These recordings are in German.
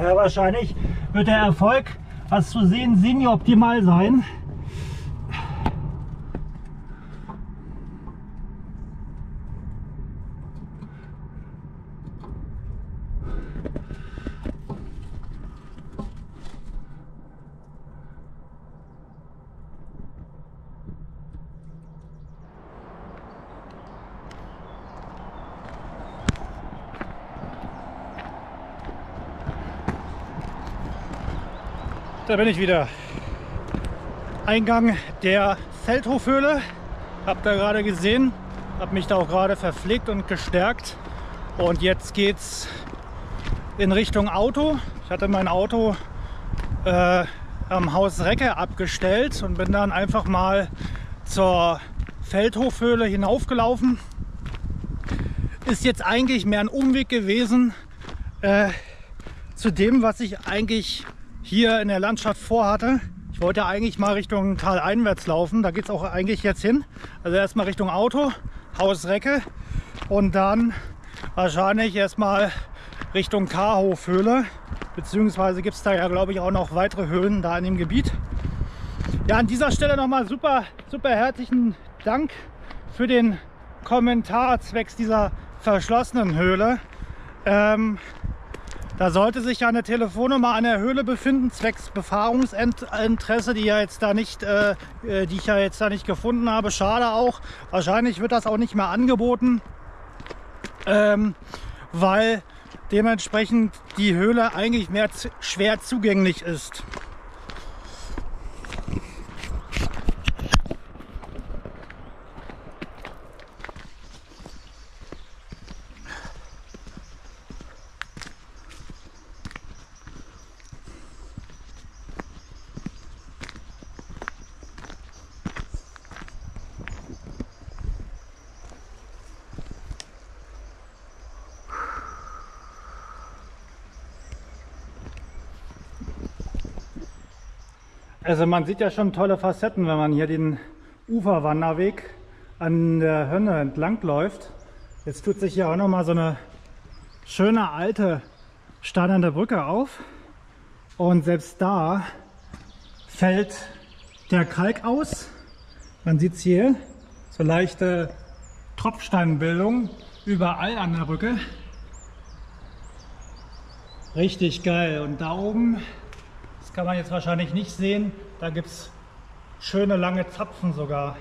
Ja, wahrscheinlich wird der Erfolg, was zu sehen, semi-optimal sein. Da bin ich wieder. Eingang der Feldhofhöhle. Habt ihr gerade gesehen. Hab mich da auch gerade verpflegt und gestärkt. Und jetzt geht's in Richtung Auto. Ich hatte mein Auto äh, am Haus Recke abgestellt und bin dann einfach mal zur Feldhofhöhle hinaufgelaufen. Ist jetzt eigentlich mehr ein Umweg gewesen äh, zu dem, was ich eigentlich hier in der Landschaft vorhatte. Ich wollte eigentlich mal Richtung Tal einwärts laufen. Da geht es auch eigentlich jetzt hin. Also erstmal Richtung Auto, Haus Recke und dann wahrscheinlich erstmal Richtung Karhofhöhle. Beziehungsweise gibt es da ja, glaube ich, auch noch weitere Höhlen da in dem Gebiet. Ja, an dieser Stelle nochmal super, super herzlichen Dank für den Kommentar zwecks dieser verschlossenen Höhle. Ähm, da sollte sich ja eine Telefonnummer an der Höhle befinden, zwecks Befahrungsinteresse, die, ja jetzt da nicht, äh, äh, die ich ja jetzt da nicht gefunden habe. Schade auch. Wahrscheinlich wird das auch nicht mehr angeboten, ähm, weil dementsprechend die Höhle eigentlich mehr schwer zugänglich ist. Also man sieht ja schon tolle Facetten, wenn man hier den Uferwanderweg an der Hönne entlang läuft. Jetzt tut sich hier auch noch mal so eine schöne alte steinerne Brücke auf. Und selbst da fällt der Kalk aus. Man sieht es hier, so leichte Tropfsteinbildung überall an der Brücke. Richtig geil. Und da oben kann man jetzt wahrscheinlich nicht sehen. Da gibt es schöne lange Zapfen sogar.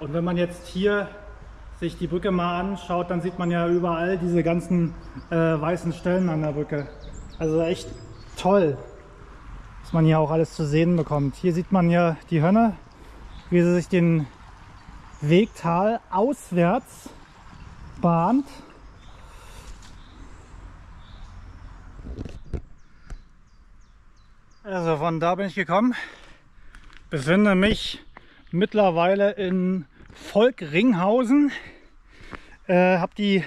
Und wenn man jetzt hier sich die Brücke mal anschaut, dann sieht man ja überall diese ganzen äh, weißen Stellen an der Brücke. Also echt toll, dass man hier auch alles zu sehen bekommt. Hier sieht man ja die Hönne, wie sie sich den Wegtal auswärts bahnt. Also von da bin ich gekommen, befinde mich mittlerweile in Volkringhausen, äh, habe die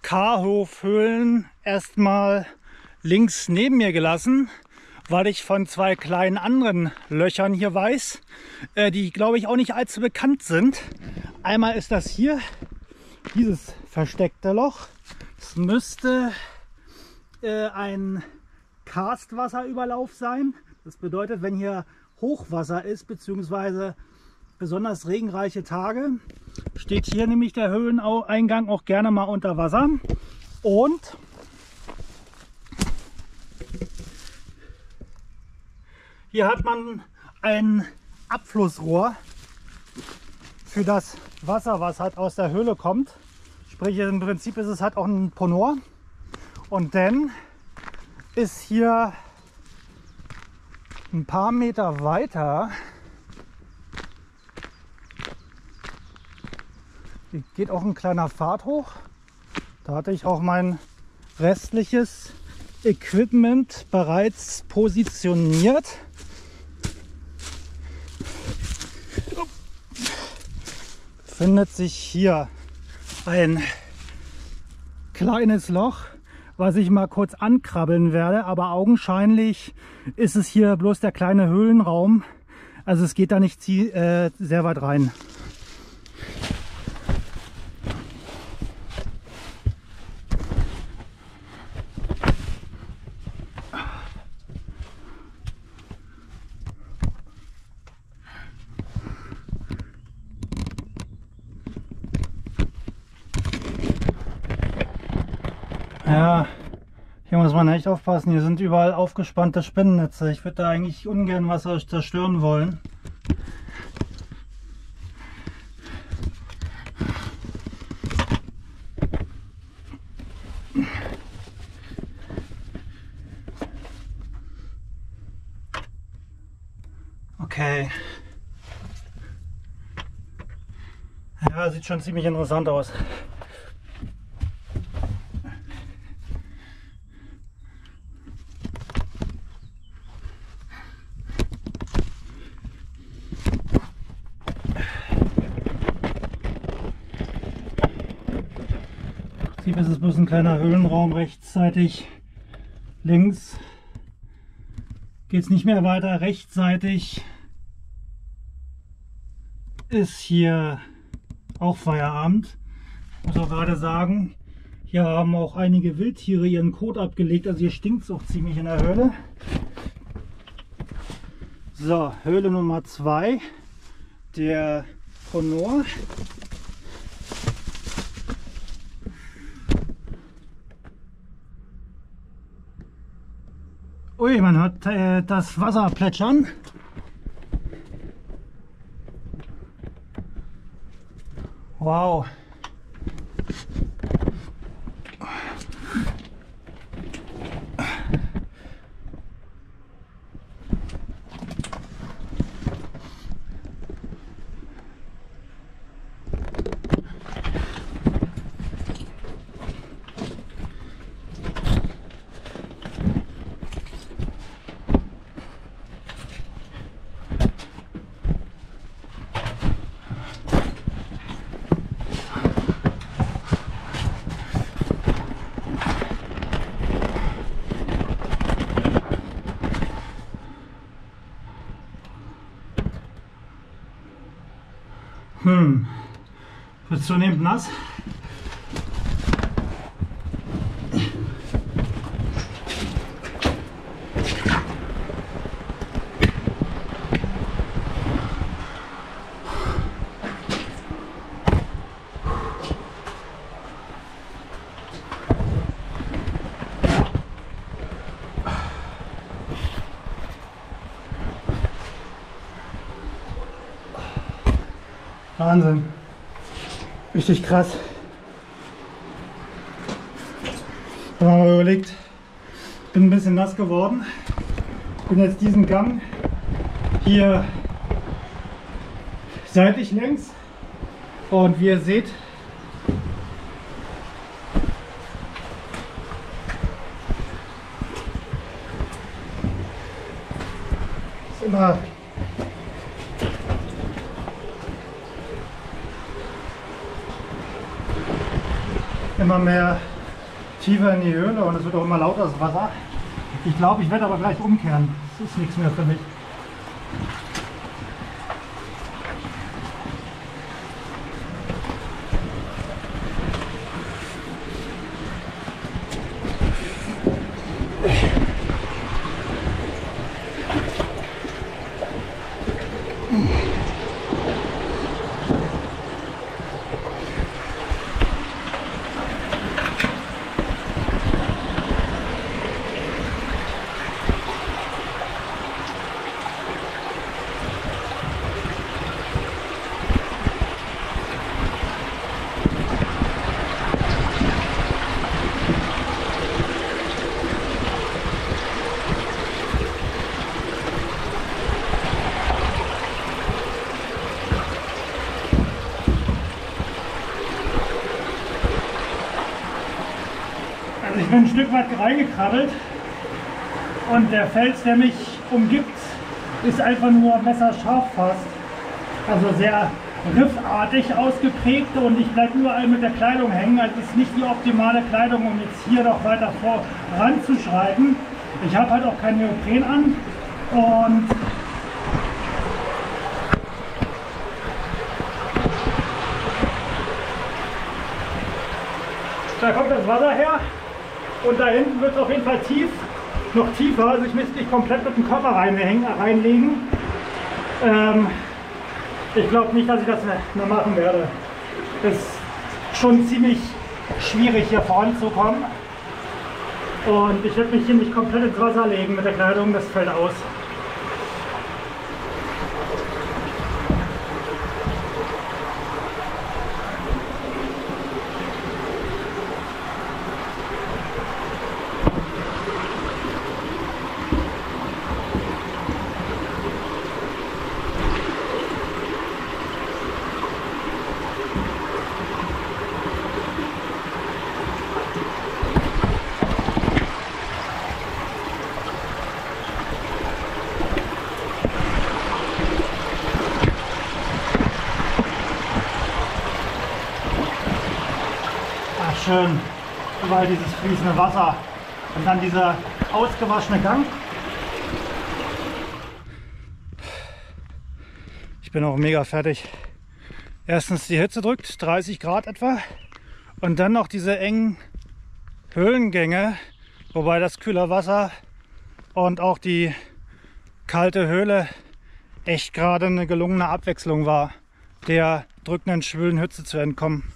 Karhofhöhlen erstmal links neben mir gelassen, weil ich von zwei kleinen anderen Löchern hier weiß, äh, die glaube ich auch nicht allzu bekannt sind. Einmal ist das hier, dieses versteckte Loch. Es müsste äh, ein Karstwasserüberlauf sein. Das bedeutet, wenn hier Hochwasser ist, beziehungsweise besonders regenreiche Tage, steht hier nämlich der Höhleneingang auch gerne mal unter Wasser. Und hier hat man ein Abflussrohr für das Wasser, was halt aus der Höhle kommt. Sprich, im Prinzip ist es halt auch ein Ponor. Und dann ist hier ein paar Meter weiter. Hier geht auch ein kleiner Pfad hoch. Da hatte ich auch mein restliches Equipment bereits positioniert. Findet sich hier ein kleines Loch was ich mal kurz ankrabbeln werde. Aber augenscheinlich ist es hier bloß der kleine Höhlenraum. Also es geht da nicht äh, sehr weit rein. Ja, hier muss man echt aufpassen. Hier sind überall aufgespannte Spinnennetze. Ich würde da eigentlich ungern was zerstören wollen. Okay. Ja, sieht schon ziemlich interessant aus. Prinzip ist es bloß ein kleiner Höhlenraum rechtsseitig. Links geht es nicht mehr weiter. Rechtsseitig ist hier auch Feierabend. Muss auch gerade sagen, hier haben auch einige Wildtiere ihren Kot abgelegt. Also hier stinkt es auch ziemlich in der Höhle. So, Höhle Nummer 2, der Honor. Ui, man hört äh, das Wasser plätschern. Wow. Wird zunehmend nass. Wahnsinn. Richtig krass. Wenn man mal überlegt, bin ein bisschen nass geworden. Bin jetzt diesen Gang hier seitlich längs und wie ihr seht, ist immer immer mehr tiefer in die Höhle und es wird auch immer lauter das Wasser. Ich glaube, ich werde aber gleich umkehren. Das ist nichts mehr für mich. Ich bin ein Stück weit reingekrabbelt und der Fels, der mich umgibt, ist einfach nur messerscharf fast. Also sehr riffartig ausgeprägt und ich bleibe überall mit der Kleidung hängen. Also ist nicht die optimale Kleidung, um jetzt hier noch weiter voranzuschreiten. Ich habe halt auch kein Neopren an und da kommt das Wasser her und da hinten wird es auf jeden Fall tief, noch tiefer. Also ich müsste mich komplett mit dem Körper reinhängen, reinlegen. Ähm, ich glaube nicht, dass ich das mehr machen werde. Das ist schon ziemlich schwierig hier voranzukommen. Und ich werde mich hier nicht komplett ins Wasser legen mit der Kleidung, das fällt aus. Schön. Überall dieses fließende Wasser. Und dann dieser ausgewaschene Gang. Ich bin auch mega fertig. Erstens die Hitze drückt, 30 Grad etwa. Und dann noch diese engen Höhlengänge, wobei das kühle Wasser und auch die kalte Höhle echt gerade eine gelungene Abwechslung war, der drückenden schwülen Hitze zu entkommen.